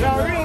No, really.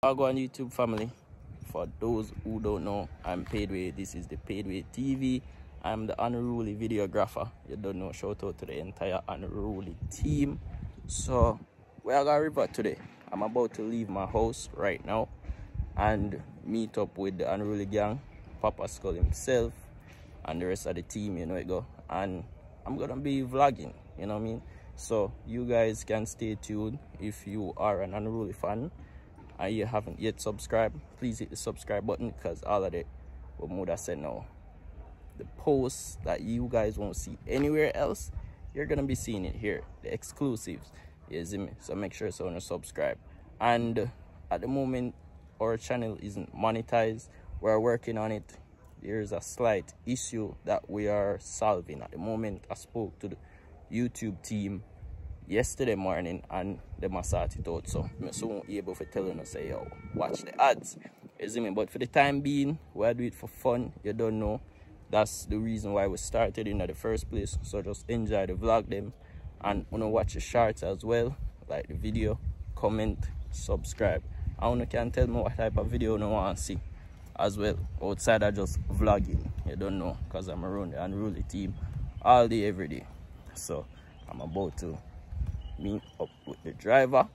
I'll go on YouTube family. For those who don't know, I'm Paidway. This is the Paidway TV. I'm the unruly videographer. You don't know, shout out to the entire unruly team. So we are gonna river today. I'm about to leave my house right now and meet up with the unruly gang, Papa Skull himself, and the rest of the team, you know it go. And I'm gonna be vlogging, you know what I mean? So you guys can stay tuned if you are an unruly fan and you haven't yet subscribed, please hit the subscribe button because all of it, what Muda said now, the posts that you guys won't see anywhere else, you're gonna be seeing it here, the exclusives. Me? So make sure so to subscribe. And at the moment, our channel isn't monetized. We're working on it. There's a slight issue that we are solving at the moment. I spoke to the YouTube team yesterday morning and sort it out. So I'm soon able to tell you say yo, watch the ads. See me? But for the time being, we do it for fun. You don't know. That's the reason why we started in the first place. So just enjoy the vlog them and wanna watch the shorts as well. Like the video, comment, subscribe. I wanna can tell me what type of video you want to see as well. Outside of just vlogging. You don't know because I'm around the unruly team all day every day. So I'm about to meet up with the driver.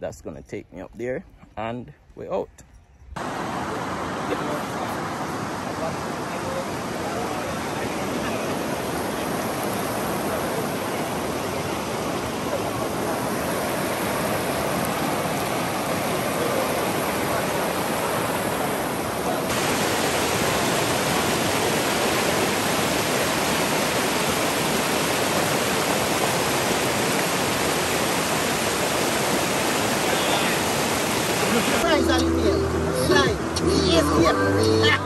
That's gonna take me up there and we're out On the nail. Slide. Yes, yes.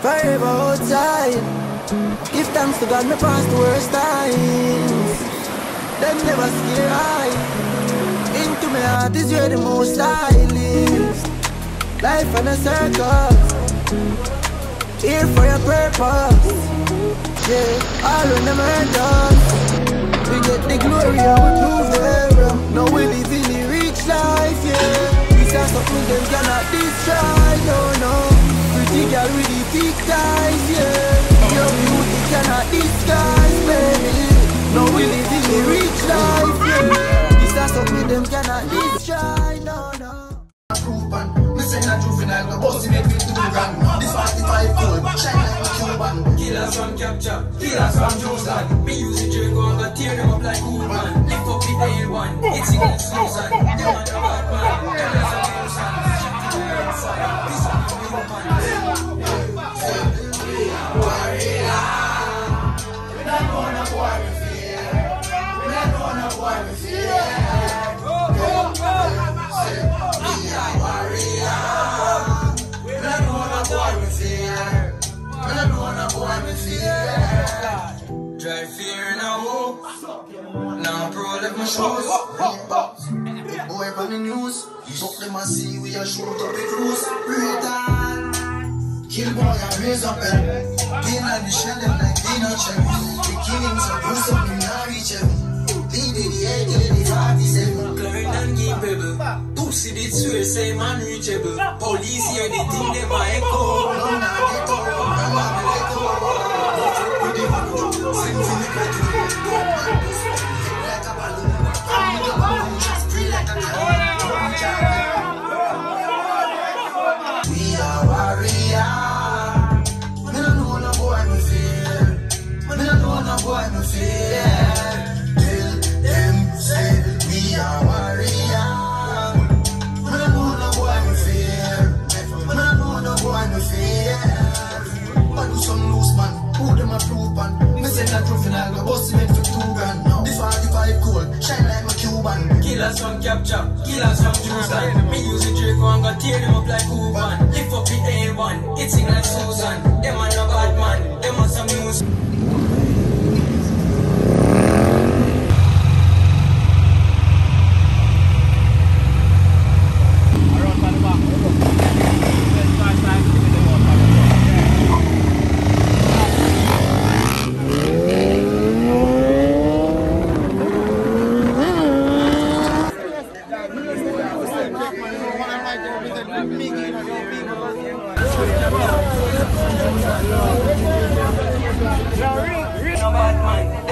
Forever outside. Give thanks to God, me past the worst times. Them never scare I. Into my heart is where the most I live. Life on a circus. Here for your purpose. Yeah, all when them hurt us. We get the glory and we prove the error. Now we live in the life, yeah. This is something them cannot destroy, no, no. Pretty girl with the big thighs, yeah. Your beauty cannot disguise, baby. Now we live in the rich life, yeah. This is something them cannot destroy, no, no. Me send a juvenile, go bossy make me do wrong. This 45 foot, shine like a Cuban. Killers from capture, killers from Joe's Me use the Draco and go tear them up like Woodman. Lift up the day one, it's in the Susan. Them on the bad man, from Joe's This one is real man. Gorilla. We not gonna boy with fear. We not gonna boy with fear. Drive fear. Let my shoes. Boy from the news. Fuck them and see we a shoot up the cruise. Brutal. Kill boy and raise up hell. Pain and the shell them like peanut cherry. The killings are bruised up in our reach heaven. Lean the 8 to the 47. Clarendon capable. Pussy did swear, say man reachable. Police hear the thing, them echo. We are warriors. Me no know know. Killers from capture, killers from Tucson. Uh-huh. Me use the Draco and go tear them up like Hoovan. Lift up the A1, it sing like Susan. Them a no bad man, them a some news.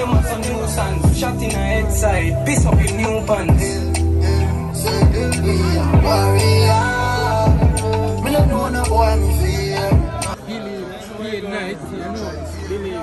Them on some new sons. Shot in a head side, piss up in new pants. Warrior. Me no know no boy me fear. Billy, you know, Billy.